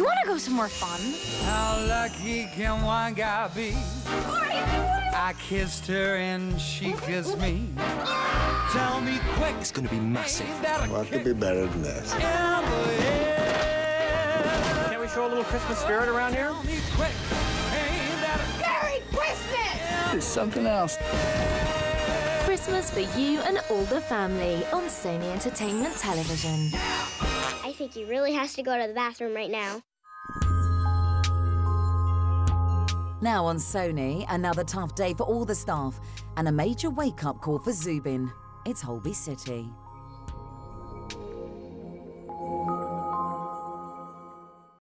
Do you want to go somewhere fun? How lucky can one guy be? I kissed her and she kissed me. Tell me quick. It's going to be massive. What could be better than this? Can we show a little Christmas spirit around here? Tell me quick. Ain't that a Merry Christmas! There's something else. Christmas for you and all the family on Sony Entertainment Television. I think he really has to go to the bathroom right now. Now on Sony, another tough day for all the staff and a major wake up call for Zubin. It's Holby City.